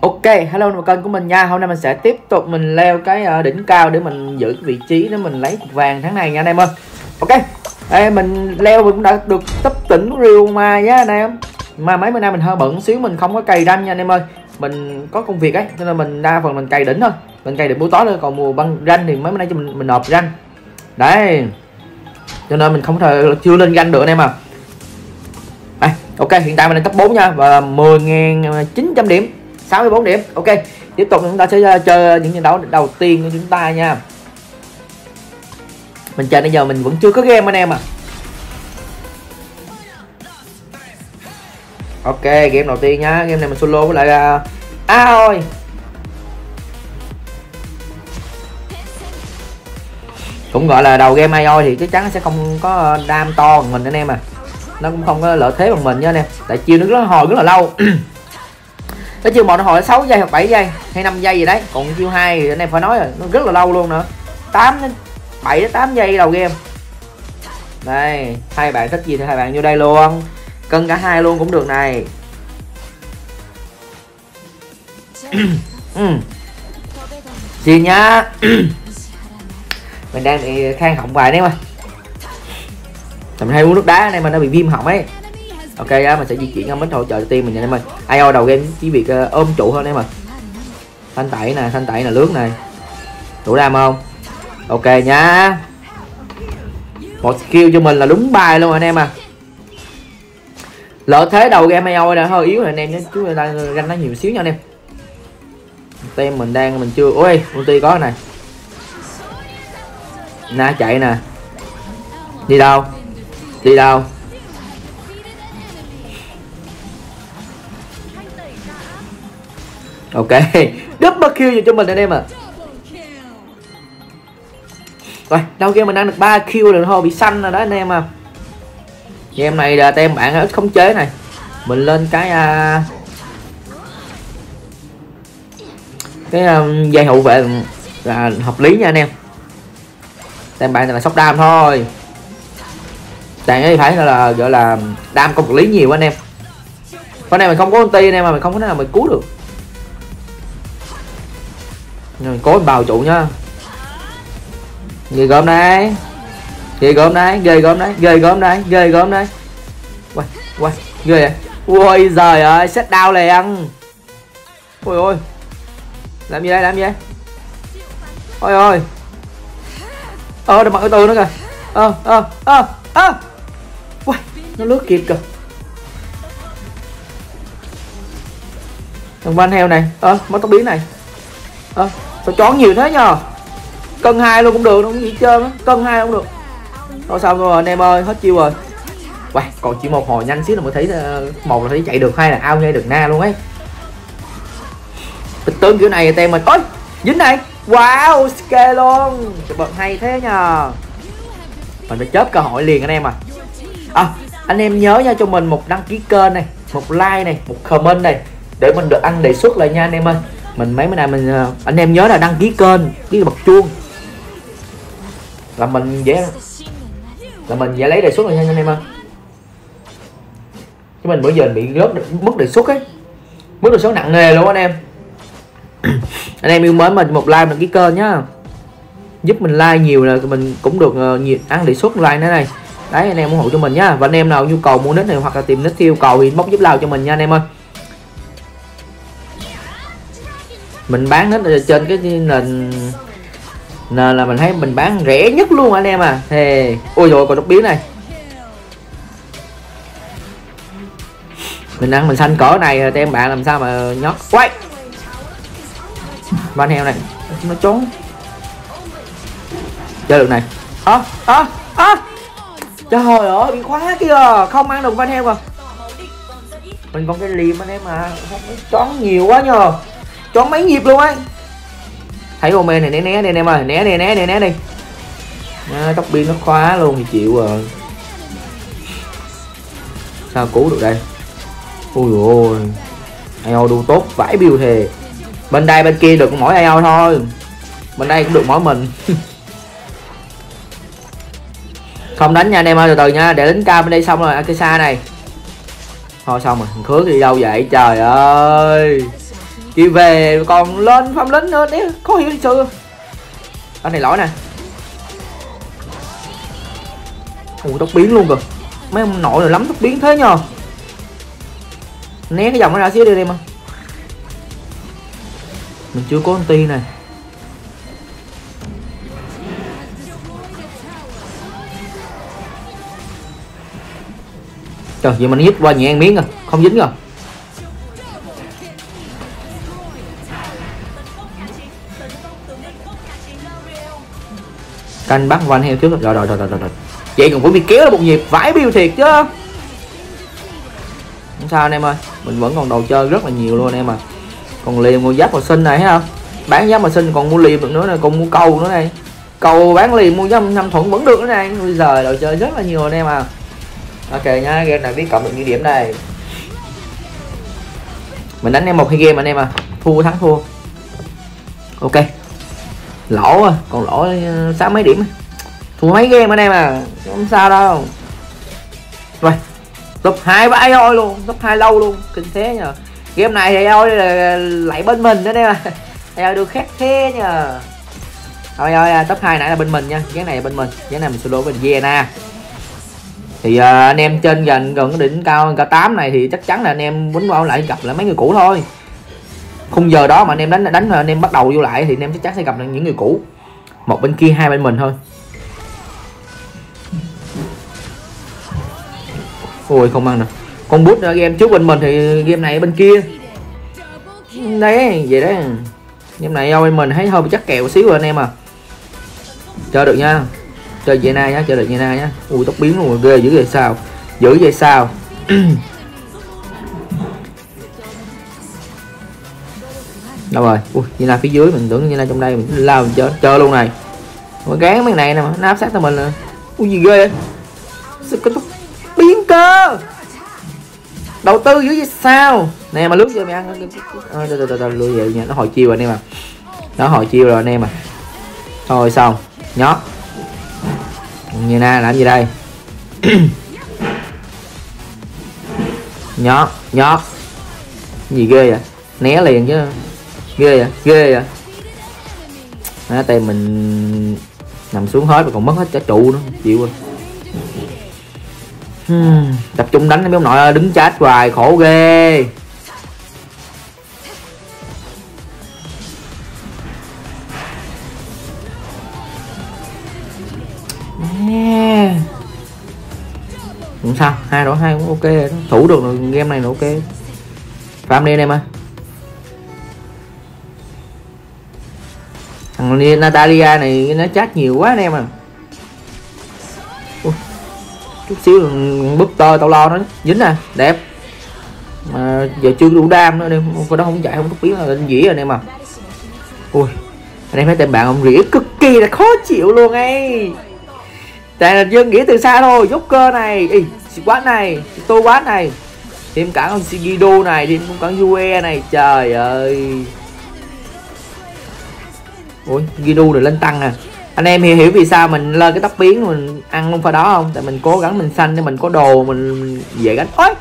Ok, hello mọi kênh của mình nha. Hôm nay mình sẽ tiếp tục mình leo cái ờ, đỉnh cao để mình giữ cái vị trí để mình lấy cục vàng tháng này nha anh em ơi. Ok. Đây mình leo mình cũng đã được tấp tỉnh Rio ma nhá anh em. Mà mấy bữa nay mình hơi bận xíu mình không có cày ranh nha anh em ơi. Mình có công việc ấy cho nên mình đa phần mình cày đỉnh thôi. Mình cày đỉnh buổi tối thôi còn mùa băng ranh thì mấy bữa nay cho mình mình nộp ranh. Đấy. Cho nên mình không thể chưa lên ranh được anh em à. Ok hiện tại mình đang top 4 nha và 10.900 điểm 64 điểm. Ok, tiếp tục chúng ta sẽ uh, chơi những trận đấu đầu tiên của chúng ta nha. Mình chờ bây giờ mình vẫn chưa có game anh em à ok, game đầu tiên nhá. Game này mình solo với lại à à ôi cũng gọi là đầu game ai thì chắc chắn sẽ không có đam to bằng mình anh em à. Nó cũng không có lợi thế bằng mình nha anh em. Tại chiêu nó rất hồi, rất là lâu. cái chiêu một nó hồi 6 giây hoặc 7 giây hay 5 giây gì đấy. Còn chiêu hai thì anh em phải nói rồi, nó rất là lâu luôn nữa. 8 đến 7 đến 8 giây đầu game. Đây, hai bạn thích gì thì hai bạn vô đây luôn. Cân cả hai luôn cũng được này. Ừ. xin nhá. Mình đang bị khang họng vài đấy mà. Mình hay uống nước đá này mà nó bị viêm họng ấy ok á mình sẽ di chuyển mít hỗ trợ cho team mình nha em ơi. IO đầu game chỉ việc uh, ôm trụ hơn em ơi thanh tẩy nè thanh tẩy là lướt này đủ đam không? Ok nhá một skill cho mình là đúng bài luôn anh em à lợi thế đầu game IO đã hơi yếu rồi anh em nhé chú đang ganh nó nhiều xíu nha anh em. Tem mình đang mình chưa ôi ulti có này. Na chạy nè. Đi đâu? Đi đâu? Ok. Double kill cho mình anh em à rồi đâu game mình đang được 3 kill rồi thôi bị xanh rồi đó anh em à game này là tem bạn ít khống chế này. Mình lên cái à, cái à, um, dây hậu vệ là hợp lý nha anh em. Tem bạn là sóc đam thôi. Đàn ấy phải là gọi là đam công lý nhiều anh em. Con này mình không có ulti anh em mà mình không có nào mình cứu được rồi cố bào trụ nhá. Ghê gớm đấy. Ghê gớm đấy ghê gớm đấy ghê gớm đấy ghê gớm đấy. Quay quay ghê à ui giời ơi set down liền. Ôi ôi. Làm gì đây làm gì đây? Ôi ôi. Ơ được mặc cái từ nữa kìa. Ơ ơ ơ ơ. Quay nó lướt kịp kìa. Thằng van heo này. Ơ à, mất tóc biến này. Ơ. à, sao chón nhiều thế nhờ? Cân hai luôn cũng được không gì trơn á. Cân hai cũng được. Thôi xong rồi anh em ơi hết chiêu rồi. Uầy, còn chỉ một hồi nhanh xíu là mới thấy ờ, một là thấy chạy được hai là ao ngay được na luôn ấy. Bịch tướng kiểu này tem mình ôi dính này. Wow scale luôn. Bật hay thế nhờ. Mình phải chớp cơ hội liền anh em à. À anh em nhớ nha cho mình một đăng ký kênh này một like này một comment này để mình được ăn đề xuất lại nha anh em ơi mình mấy bữa nay mình ờ, anh em nhớ là đăng ký kênh cái bật chuông. Là mình dễ là mình dễ lấy đề xuất rồi nha anh em ơi. Chứ mình bữa giờ bị rớt mất đề xuất ấy. Mất đề xuất nặng nề luôn anh em. Anh em yêu mến mình một like đăng ký kênh nhá. Giúp mình like nhiều là mình cũng được uh, nhiều ăn đề xuất like nữa này. Đấy anh em ủng hộ cho mình nhá. Và anh em nào nhu cầu mua nick này hoặc là tìm nick yêu cầu thì bóc giúp lao cho mình nha anh em ơi. Mình bán nick trên cái nền nền là mình thấy mình bán rẻ nhất luôn anh em à. Thì ôi rồi còn đột biến này. Mình ăn mình xanh cỡ này thì em bạn làm sao mà nhót. Quay ban heo này, nó trốn. Chơi được này. Ơ ơ ơ. Trời ơi, bị khóa kia không ăn được van heo à. Mình còn cái liềm anh em mà không trốn nhiều quá nhờ chón mấy nhịp luôn ấy. Thấy ome này né né đi anh em ơi. Né đi né đi né đi. À, tóc pin nó khóa luôn thì chịu rồi. Sao cứu được đây? Ui ôi. Ao đu tốt vãi biêu thề. Bên đây bên kia được mỗi AO thôi. Bên đây cũng được mỗi mình. Không đánh nha anh em ơi từ từ nha. Để lính cao bên đây xong rồi Akisa này. Thôi xong rồi khứa đi đâu vậy? Trời ơi chị về còn lên phong lính nữa, đấy khó hiểu sự anh này lỗi nè. Ui tóc biến luôn kìa. Mấy ông nội rồi lắm tóc biến thế nhờ. Né cái dòng nó ra xíu đi em mình chưa có ti này. Trời vậy mình hít qua nhẹ miếng rồi không dính rồi canh bắt van heo trước rồi rồi rồi rồi rồi vậy còn phải bị kéo là một nhịp vãi biêu thiệt chứ. Không sao anh em ơi. Mình vẫn còn đồ chơi rất là nhiều luôn anh em à còn liềm mua giáp màu xinh này thấy không bán giáp màu xinh còn mua liềm được nữa này còn mua câu nữa này. Cầu bán liềm mua giáp năm thuận vẫn được nữa này. Bây giờ đồ chơi rất là nhiều anh em à ok nhá, game này biết cộng được những điểm đây. Mình đánh em một hai game anh em à thua thắng thua. Ok lỗ à còn lỗ ờ, sáu mấy điểm thua mấy game anh em à không sao đâu. Rồi top hai bãi thôi luôn top hai lâu luôn kinh thế nhờ. Game này thì thôi là lại bên mình nữa em à theo được khác thế nhờ. Thôi ơi à, top hai nãy là bên mình nha cái này là bên mình cái này mình solo bên Vienna. Thì uh, anh em trên gần gần cái đỉnh cao cả 8 này thì chắc chắn là anh em quýnh vào lại gặp lại mấy người cũ thôi khung giờ đó mà anh em đánh đánh anh em bắt đầu vô lại thì anh em chắc chắn sẽ gặp được những người cũ. Một bên kia, hai bên mình thôi. Ôi, không ăn được. Con bút game trước bên mình thì game này bên kia. Đấy vậy đấy game này do bên mình thấy hơi bị chắc kèo xíu rồi anh em à. Chơi được nha. Chơi vậy nay nhá, chơi được vậy nay nhá. Ui, tóc biến luôn ghê dữ vậy, sao? Dữ vậy, sao? đâu rồi? Ui như là phía dưới mình tưởng như là trong đây mình lao mình chơi chơi luôn này. Mà gán mấy này nè mà nó áp sát tao mình nè. Ui gì ghê sao cái tóc biến cơ. Đầu tư dữ vậy sao? Nè mà lướt vô mày ăn. À, từ từ từ lùi vậy nha nó hồi chiêu rồi anh em à. Nó hồi chiêu rồi anh em à. Thôi xong. Nhót như na làm gì đây? Nhót nhót gì ghê vậy? Né liền chứ ghê vậy ghê vậy. Đó, tay mình nằm xuống hết mà còn mất hết cả trụ nữa chịu rồi. Hmm, tập trung đánh mấy ông nội đứng chát hoài khổ ghê. Cũng sao hai đội hai cũng ok thủ được rồi game này là ok. Farm đi anh em ơi. Thằng Natalia này nó chát nhiều quá anh em à. Ui, chút xíu búp tơ tao lo nó. Dính nè đẹp. Mà giờ chưa đủ đam nữa em có đó không chạy không có biết là lên dĩ anh em à. Ui anh em thấy tên bạn ông rỉa cực kỳ là khó chịu luôn ấy. Tại là dân nghĩ từ xa thôi Joker này. Ý, quát này tô quát này. Thêm cả con Sigido này thêm cả Yue này. Trời ơi ui Gidu rồi lên tăng à. Anh em hiểu hiểu vì sao mình lên cái tóc biến mình ăn không phải đó không? Tại mình cố gắng mình xanh để mình có đồ mình dễ gánh. Ôi!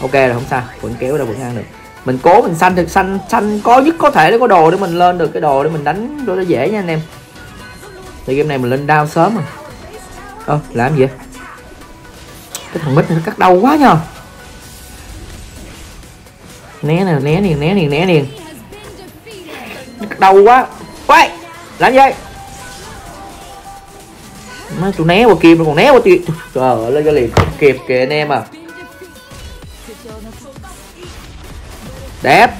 Ok rồi không sao. Vẫn kéo ra vẫn ăn được. Mình cố mình xanh thực xanh xanh có nhất có thể để có đồ để mình lên được cái đồ để mình đánh cho nó dễ nha anh em. Thì game này mình lên đau sớm rồi ơ làm gì vậy? Cái thằng mít nó cắt đau quá nha né nè né nè né nè né nè, đau quá quay làm gì? Má, tụi né qua kim còn né qua tiền trời ơi lên cái liền không kịp kìa anh em à. Đẹp.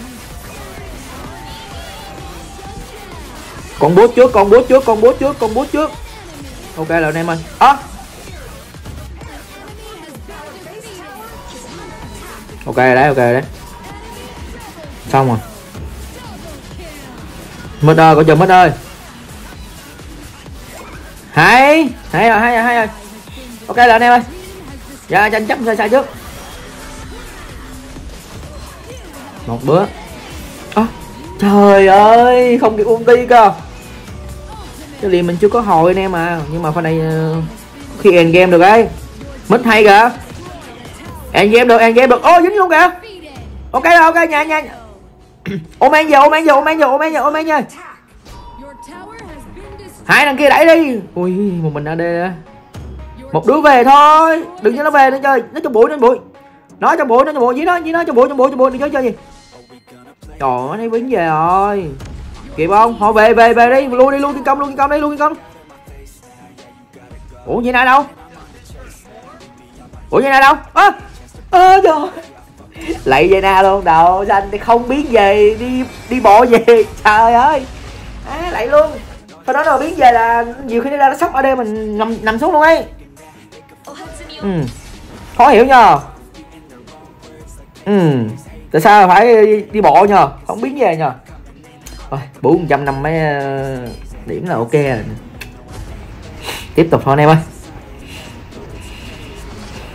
Con bố trước, con bố trước, con bố trước, con bố trước. Ok là anh em ơi. À. ok đấy ok đấy. Xong rồi mất ơi có chồng mất ơi. Hay hay rồi hay rồi hay rồi. Ok là anh em ơi. Dạ tranh chấp sai sai trước. Một bữa à, trời ơi không kịp ulti cơ. Cái liền mình chưa có hồi anh em à. Nhưng mà phần này ờ, khi end game được ấy. Mất hay kìa. End game được end game được. Ô dính luôn kìa. Ok rồi ok nha nha ôm men về ôm men về ôm men về ôm men về ôm men về hai thằng kia đẩy đi. Ui, một mình ad á. Một đứa về thôi. Đừng cho nó về nữa chơi. Nó cho bụi, nó bụi. Nó cho bụi, nó cho bụi. Gì đó gì đó cho bụi cho bụi cho bụi. Đừng cho chơi gì. Trời ơi, nó biến về rồi. Kịp không? Họ về về về đi. Luôn đi luôn tiến công luôn tiến công đi luôn tiến công ủa, vậy nào đâu? Ủa, vậy nào đâu? Ơ ơ trời lại vậy na luôn đồ xanh thì không biết về đi đi bộ về? Trời ơi. À, lại luôn. Sau đó rồi biến về là nhiều khi nó ra nó sốc ở đây mình nằm nằm xuống luôn ấy. Ừ. Khó hiểu nhờ. Ừ. Tại sao phải đi bộ nhờ? Không biến về nhờ. Thôi bốn trăm năm mấy ờ, điểm là ok rồi. Tiếp tục thôi anh em ơi.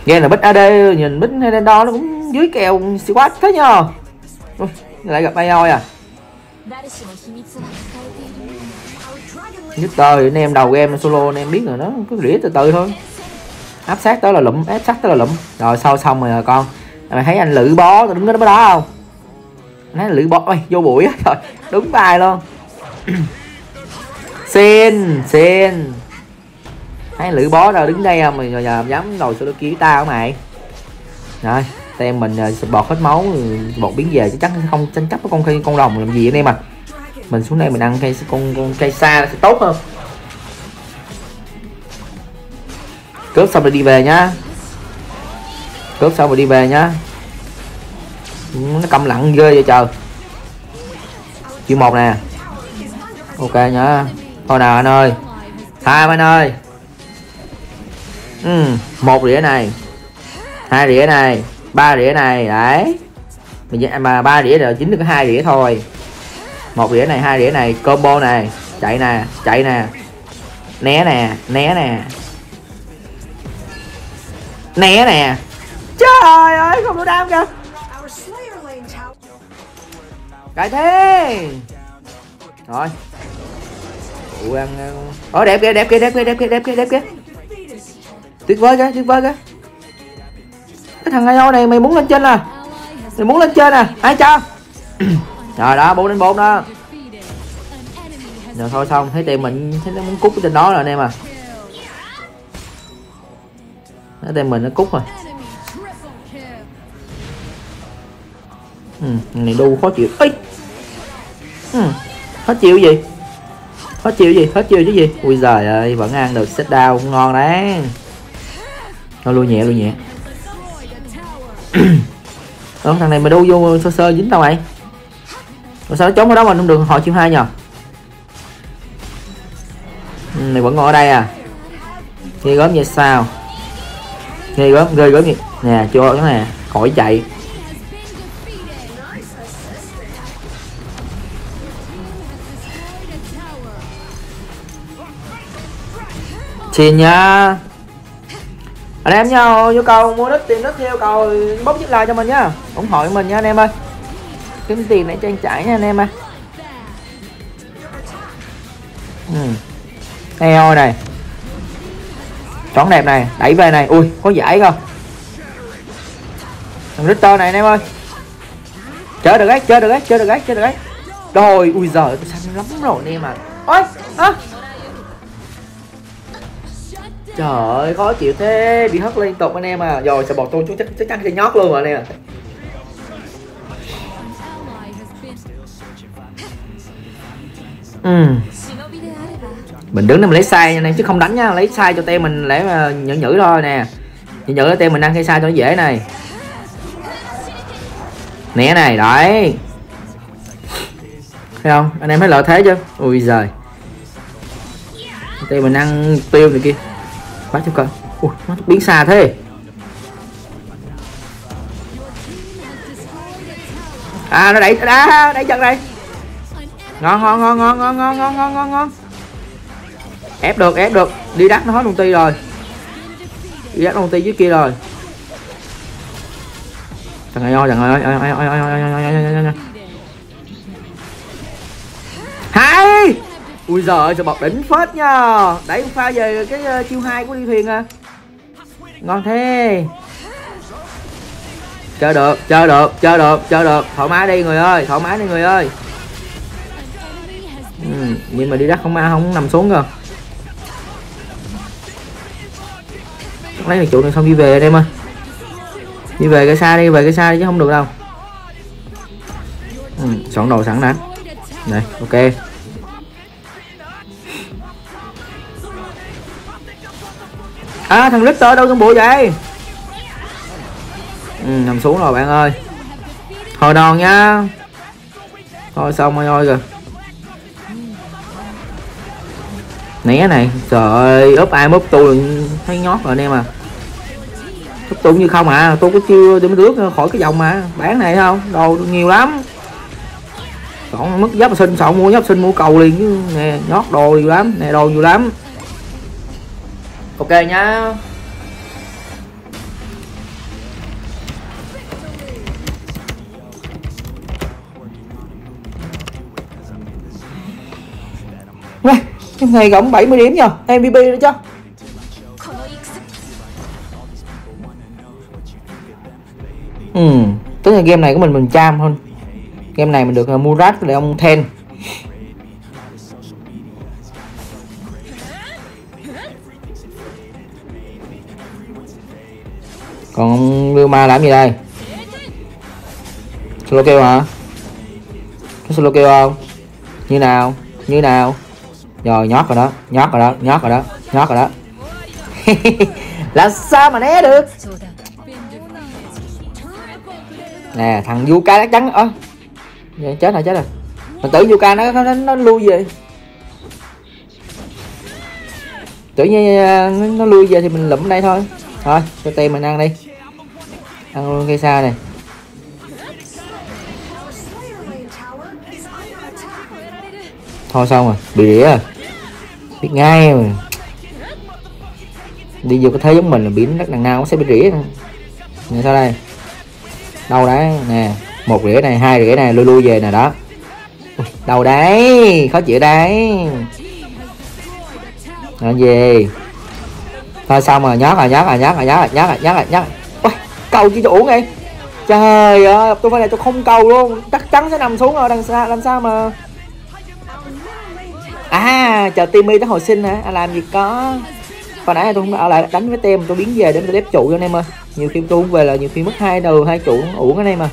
Nghe là bích ad nhìn bích hay đo nó cũng dưới kèo squat thế nhờ? Ui, lại gặp ai à? Nhất tờ anh em đầu game solo anh em biết rồi nó cứ rỉa từ từ thôi. Áp sát tới là lụm áp sát tới là lụm. Rồi sau xong rồi à, con. Mày thấy anh lự bó đứng đó đó không? Nó lự bó ơi vô bụi á rồi đúng bài luôn. Xin xin. Thấy lữ bó đâu đứng đây không? Mày giờ dám ngồi solo ký tao mày? Rồi tem mình ờ, bọt hết máu bọt biến về chắc chắn không tranh chấp với con cây con rồng làm gì anh em à mình xuống đây mình ăn cây con con cây xa sẽ tốt hơn. Cướp xong rồi đi về nhá. Cướp xong rồi đi về nhá. Nó câm lặng ghê vậy trời. Chữ một nè. Ok nhá. Thôi nào anh ơi. Hai anh ơi. Ừ, một rỉa này. Hai rỉa này ba đĩa này, đấy. Mình mà ba đĩa rồi, chính được hai đĩa thôi. Một đĩa này, hai đĩa này, combo này, chạy nè chạy nè. Né nè né nè. Né nè. Trời ơi, không đủ đam kìa. Cái thế. Rồi. Ủa, ăn Ồ đẹp kìa đẹp kìa đẹp kìa đẹp kìa đẹp kìa đẹp kìa. Tuyệt vời kìa, tuyệt vời kìa cái thằng IO này mày muốn lên trên à? Mày muốn lên trên à? Ai cho? Rồi đó bốn đến bốn đó. Rồi thôi xong thấy tiền mình thấy nó muốn cút trên đó rồi anh em à. Nó tiền mình nó cút rồi. Ừ, này đu khó chịu. Ấy ừ, hmm, khó chịu gì? Khó chịu gì? Khó chịu chứ gì? Ui giời ơi vẫn ăn được set down ngon đấy. Thôi lui nhẹ lui nhẹ. Ủa, thằng này mày đâu vô sơ sơ dính tao mày? Rồi sao nó trốn ở đó mà không được hỏi chim hai nhờ? Ừ, vẫn ngồi ở đây à? Ghê gớm vậy sao? Ghê gớm ghê gớm vậy. Nè chưa cái nè khỏi chạy. Xin nha anh em nha nhu cầu, mua đất, tìm đất theo cầu bốc chiếc like cho mình nhá ủng hộ mình nha, anh em ơi. Kiếm tiền để trang trải nha, anh em ơi. Ừ. heo này. Chọn đẹp này, đẩy về này. Ui, có giải không? Thằng Richter này, anh em ơi. Chơi được đấy chơi được đấy chơi được đấy chơi được đấy rồi ui giời, tôi xanh lắm rồi, anh em à ôi à. Trời ơi khó chịu thế. Bị hất liên tục anh em à. Rồi sẽ bọt tôi chắc, chắc chắn sẽ nhót luôn rồi anh em. Ừ. Mình đứng để mình lấy sai nha anh em chứ không đánh nha. Lấy sai cho tem mình lấy ờ, nhử nhữ thôi nè. Nhử nhữ tem mình ăn cây sai cho nó dễ này. Né này đấy. Thấy không? Anh em thấy lợi thế chưa? Ui giời. Tem mình ăn tiêu này kia quá cho cân ui nó biến xa thế à nó đẩy đá đẩy chân đây ngon ngon ngon ngon ngon ngon ngon ngon ngon ngon ép được ép được đi đắt nó hết công ty rồi đi đắt công ty dưới kia rồi thằng ơi ơi thằng ơi ơi ơi ơi ơi ơi ơi ơi ơi ui giời ơi bọc đỉnh phết nha. Đẩy pha về cái uh, chiêu hai của đi thuyền à. Ngon thế. Chơi được chơi được chơi được chơi được. Thoải mái đi người ơi thoải mái đi người ơi. Ừ, nhưng mà đi đất không ai không nằm xuống rồi, lấy được trụ này xong đi về đây mà đi về cái xa đi về cái xa đi chứ không được đâu. Ừ, soạn đồ sẵn đã này ok. À thằng Richter đâu trong bộ vậy? Ừ, nằm xuống rồi bạn ơi. Hồi đòn nha. Thôi xong rồi thôi kìa. Né này trời ơi úp ai úp tôi thấy nhót rồi anh em à. Úp tôi như không à tôi có chưa tôi mới rước khỏi cái vòng mà. Bán này không? Đồ nhiều lắm. Còn mất giáp sinh sợ mua giáp sinh mua cầu liền chứ. Nè nhót đồ nhiều lắm nè đồ nhiều lắm ok nhá. Nè, cái này gọng 70 điểm nha MVP nữa chứ. Ừ, tức là game này của mình mình cham hơn. Game này mình được uh, Murat với ông Ten còn lưu ma làm gì đây? Solo kêu hả? Có solo kêu không? Như nào? Như nào? Rồi nhót rồi đó. Nhót rồi đó. Nhót rồi đó. Nhót rồi đó. Là sao mà né được? Nè thằng Yuka chắc chắn ơ à, chết rồi chết rồi. Mình tưởng Yuka nó nó, nó lui về. Tưởng như à, nó, nó lui về thì mình lụm đây thôi. Thôi cho tem mình ăn đi ăn luôn cây xa này. Thôi xong rồi, bị đĩa rồi. Biết ngay rồi đi vô cái thế giống mình là biển đất đằng nào cũng sẽ bị rỉa nè sao đây? Đâu đấy? Nè, một rỉa này, hai rỉa này, lui lui về nè, đó. Đâu đấy? Khó chịu đấy. Nó về. Thôi xong rồi, nhót rồi nhót rồi nhót rồi nhót rồi nhót rồi nhót rồi nhót rồi cầu chi cho uổng trời ơi tôi phải này tôi không cầu luôn. Chắc chắn sẽ nằm xuống rồi đằng xa làm sao mà. À chờ timmy tới hồi sinh hả? À, làm gì có. Hồi nãy tôi không ở lại đánh với tem tôi biến về để tôi đép trụ cho anh em ơi. Nhiều khi tôi không về là nhiều khi mất hai đầu hai trụ uổng anh em mà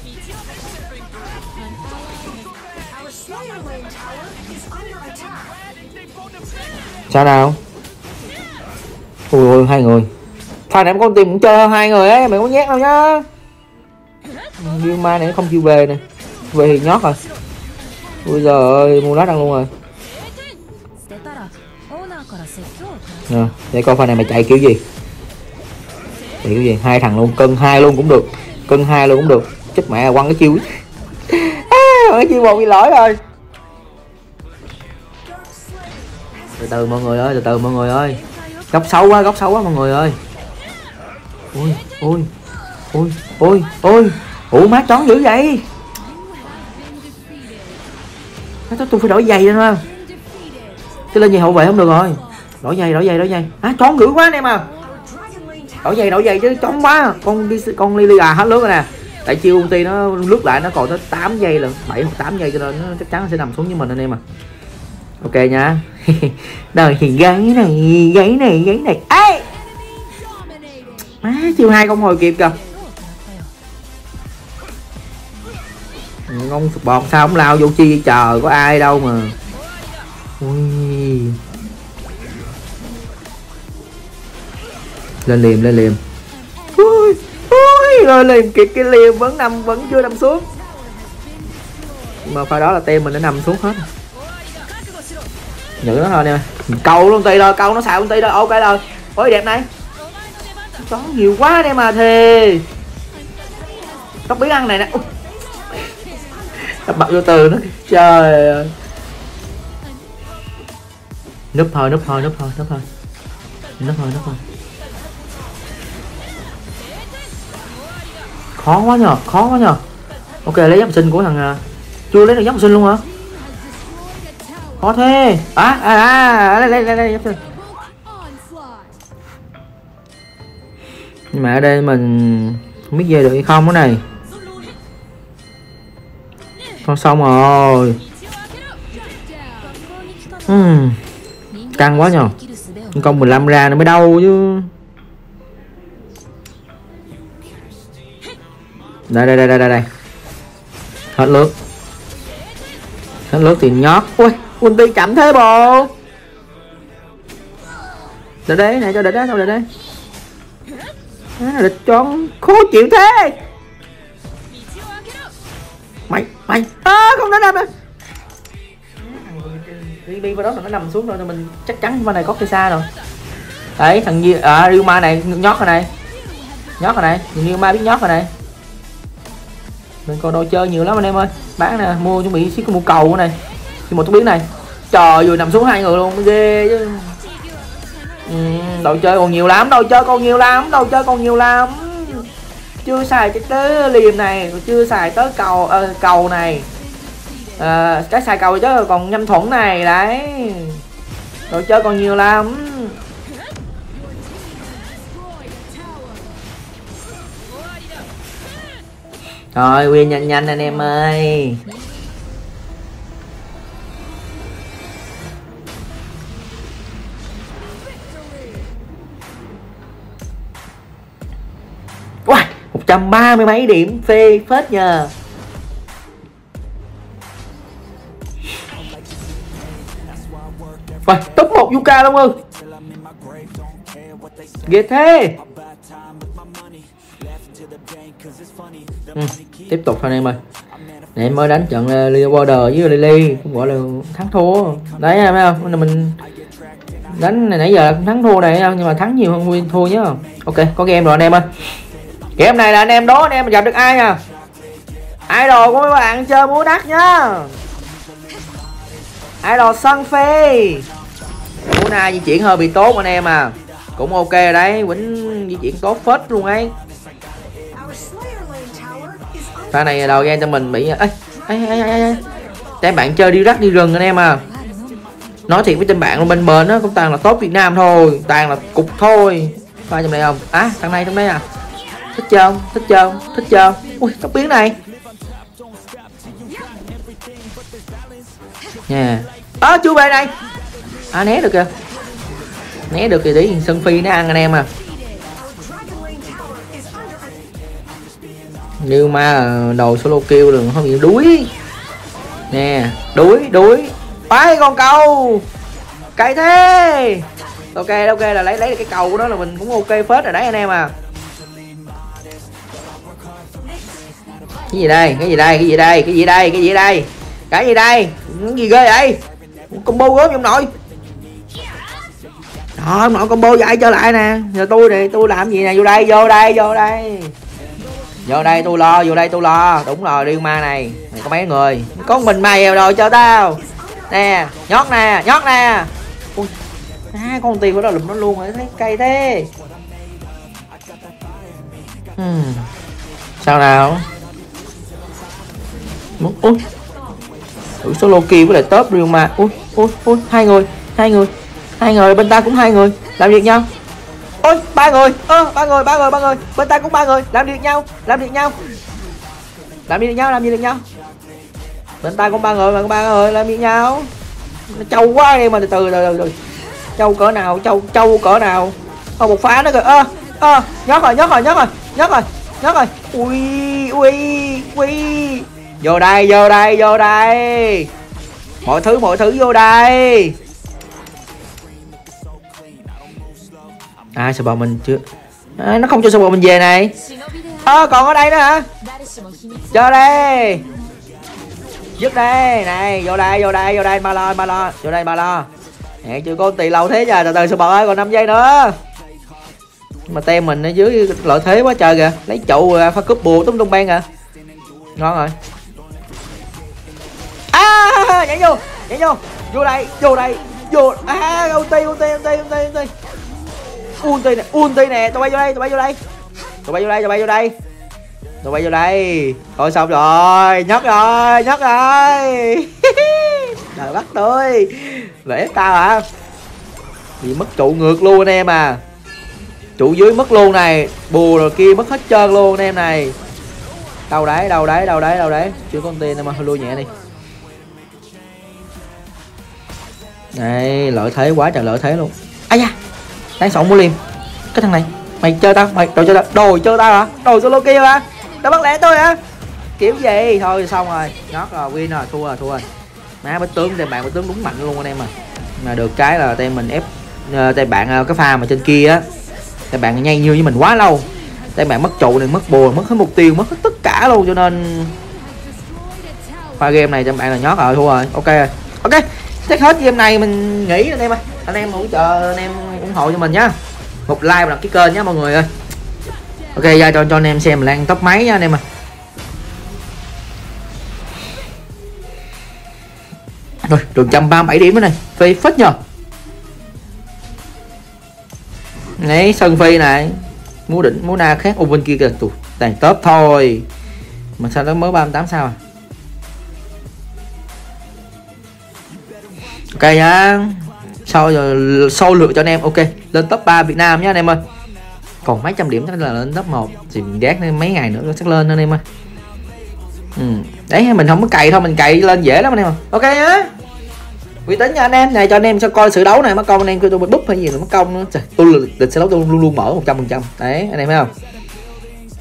sao nào? Ui ôi hai người pha này con tìm cũng chơi hai người ấy mày có nhét đâu nhá. Nhưng ma này không chịu về nè. Về thì nhót rồi. Bây giờ ơi mua lát ăn luôn rồi. Nè để coi pha này mày chạy kiểu gì. Chạy kiểu gì? Hai thằng luôn cân hai luôn cũng được. Cân hai luôn cũng được. Chết mẹ quăng cái chiêu à, cái chiêu một bị lỗi rồi. Từ từ mọi người ơi từ từ mọi người ơi. Góc xấu quá góc xấu quá mọi người ơi ôi ôi ôi ôi ôi ủa má chón dữ vậy? Má tôi phải đổi giày lên không tôi lên giày hậu vệ không được rồi. Đổi giày đổi giày đổi giày. Á à, dữ quá anh em à. Đổi giày đổi giày chứ chón quá. Con đi con Lily à hết lướt rồi nè. Tại chiêu công ty nó lướt lại nó còn tới 8 giây lần 7 hoặc 8 giây cho nên nó chắc chắn nó sẽ nằm xuống với mình anh em à. Ok nha. Đời thì gáy này gáy này gáy này. Ấy má chiêu hai không hồi kịp kìa. Ông bọt sao không lao vô chi chờ có ai đâu mà. Ui. Lên liềm lên liềm. Ui ui rồi liềm kịp cái liềm vẫn nằm, vẫn chưa nằm xuống. Mà pha đó là tem mình đã nằm xuống hết. Nhử nó thôi nè. Câu luôn ti rồi câu nó xạo luôn ti rồi, ok rồi. Ôi, đẹp này chó nhiều quá đây mà thề. Tóc biến ăn này nè. Bật vô từ nó trời ơi. Núp thôi núp thôi núp thôi núp thôi. Núp thôi núp thôi. Khó quá nhờ, khó quá nhờ. Ok, lấy giáp sinh của thằng à, chưa lấy được giáp sinh luôn hả? Khó thế. À à à lấy lấy lấy giáp sinh. Nhưng mà ở đây mình không biết về được hay không cái này. Thôi xong rồi. Uhm. Căng quá nhờ. Con 15 ra nó mới đau chứ. Đây đây đây đây đây Hết lướt Hết lướt thì nhót. Ui ulti chậm thế bộ. Để đấy này cho để đấy cho để đấy à, Địch chọn khó chịu thế. Mày mày. À, không đến đâu đi đi vào đó là nó nằm xuống rồi thì mình chắc chắn bên này có cây xa rồi. Đấy thằng Di à ma này nhót rồi này. Nhót rồi này nhìn ma biết nhót rồi này. Mình còn đồ chơi nhiều lắm anh em ơi. Bán nè mua chuẩn bị xíu mua cầu này xíu một tốc biến này. Trời vừa nằm xuống hai người luôn ghê chứ ừ, đồ chơi còn nhiều lắm đồ chơi còn nhiều lắm đồ chơi còn nhiều lắm. Chưa xài cái tới liềm này chưa xài tới cầu à, cầu này. Ờ, à, cái xài cầu chứ còn nhâm thuẫn này đấy. Đồ chơi còn nhiều lắm. Rồi win nhanh nhanh anh em ơi. Wow, một trăm ba mươi mấy điểm phê phết nhờ. Rồi, top 1 Yuka luôn ư Ghê thế. Ừ, Tiếp tục thôi em ơi. Nãy mới đánh trận uh, Lily Border với Lily Cũng gọi là thắng thua. Đấy em thấy không? Nên mình Đánh này nãy giờ cũng thắng thua này Nhưng mà thắng nhiều hơn nguyên thua nhá. Ok có game rồi anh em ơi. Game này là anh em đố anh em gặp được ai nha Idol của mấy bạn chơi múa đắt nhá. Idol sân phê Luna di chuyển hơi bị tốt anh em à. Cũng ok đấy Quýnh di chuyển tốt phết luôn ấy. Pha này đầu game cho mình bị ấy ấy ấy ấy bạn chơi đi rắc đi rừng anh em à. Nói thiệt với tên bạn luôn bên bền á cũng toàn là tốt việt nam thôi toàn là cục thôi. Pha trong đây không? Á à, thằng này trong đây à thích chưa không thích chưa không thích chưa không ui tóc biến này. Nha. Yeah. à, chú về này. À né được kìa. Né được thì tí sân phi nó ăn anh em à. Như ma đầu solo kêu đừng không bị đuối. Nè đuối đuối. Bay con câu cay thế. Ok ok là lấy lấy cái cầu của nó là mình cũng ok phết rồi đấy anh em à. Cái gì đây? Cái gì đây? Cái gì đây? Cái gì đây? Cái gì đây? Cái gì đây? Cái gì ghê vậy? Combo gớm trong nội. Đó nội combo dạy trở lại nè? Giờ tôi này tôi làm gì nè? Vô đây vô đây vô đây. Vô đây tôi lo vô đây tôi lo. Đúng rồi điêu ma này. Mày có mấy người? Có mình mày rồi cho tao. Nè nhót nè nhót nè. Ui à, con tiền của nó lụm nó luôn rồi thấy cay thế. Hmm. sao nào? Ui thử solo kill với lại top real mà, ui ui ui hai người hai người. Hai người bên ta cũng hai người. Làm việc nhau. Ôi ba người. Ơ à, ba người ba người ba người. Bên ta cũng ba người. Làm việc nhau làm việc nhau. Làm gì được nhau làm gì được nhau. Bên ta cũng ba người mà ba người. Làm việc nhau. Nó trâu quá đi mà từ từ từ từ trâu cỡ nào trâu trâu cỡ nào. Không một phá nữa kìa. Ơ ơ nhót rồi nhót rồi nhót rồi. Nhót rồi nhót rồi. Ui ui ui vô đây vô đây vô đây. Mọi thứ mọi thứ vô đây. À sợ bò mình chưa à, nó không cho sợ bò mình về này. Ơ à, còn ở đây nữa hả? Vô đây. Dứt đây này vô đây vô đây vô đây ba lo ba lo vô đây ba lo. Hẹn chưa có tỷ lâu thế giờ từ từ sợ bò ơi còn 5 giây nữa. Mà tem mình ở dưới lợi thế quá trời kìa. Lấy chậu à, pha cúp bùa tung tung ban à. Ngon rồi à nhảy vô nhảy vô. Vô đây vô đây, vô. À ulti ulti ulti ulti ulti. Ulti nè ulti nè. Tụi bay vô đây, tụi bay vô đây. Tụi bay vô đây, tụi bay vô đây. Tụi bay vô đây. Thôi xong rồi, nhấc rồi nhấc rồi. Đời bắt tôi. Để tao hả? Bị mất trụ ngược luôn anh em à. Trụ dưới mất luôn này. Bù rồi kia mất hết trơn luôn anh em này. Đâu đấy đâu đấy đâu đấy đâu đấy. Chưa có con tiền mà lui nhẹ đi. Đây, lợi thế quá trời lợi thế luôn. Ai da, đang sống mua liềm. Cái thằng này, mày chơi tao, mày, đồ chơi tao, đồ chơi tao hả? Đồ solo kia hả tao bắt lẽ tôi hả? Kiểu gì? Thôi xong rồi. Ngót rồi, win rồi, thua rồi thua rồi. Má bánh tướng, tên bạn bánh tướng đúng mạnh luôn anh em à. Mà được cái là tay mình ép ờ, tay bạn ờ, cái pha mà trên kia á. Tay bạn nhanh như với mình quá lâu. Tay bạn mất trụ này, mất bùa mất hết mục tiêu, mất hết tất cả luôn, cho nên pha game này cho bạn là nhót rồi, thua rồi. Ok rồi. Ok chắc hết game này mình nghĩ anh em ơi. Anh em hỗ trợ, anh em ủng hộ cho mình nhá. Một like và đăng ký kênh nhá, mọi người ơi. Ok ra cho cho anh em xem lan tóc máy nha anh em ơi. Rồi, được trăm ba bảy điểm nữa này. Phi phết nhờ. Đấy sân phi này. Mua đỉnh mua na khác. Ô, bên kia kìa. Tụi tàn top thôi. Mà sao nó mới 38 sao à? Ok nhá. Sau rồi sau lựa cho anh em. Ok lên top 3 Việt Nam nhá anh em ơi. Còn mấy trăm điểm chắc là lên top 1 thì mình gác mấy ngày nữa nó chắc lên anh em ơi. Ừ. đấy mình không có cày thôi mình cày lên dễ lắm anh em ơi ok nhá. Uy tín nha anh em. Này cho anh em cho coi sự đấu này. Mất công anh em kêu tôi búp hay gì mà mất công nữa. Trời, tôi lịch sẽ đấu tôi luôn luôn mở một trăm phần trăm. Đấy anh em thấy không?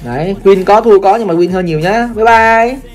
Đấy win có thua có nhưng mà win hơn nhiều nhá. Bye bye.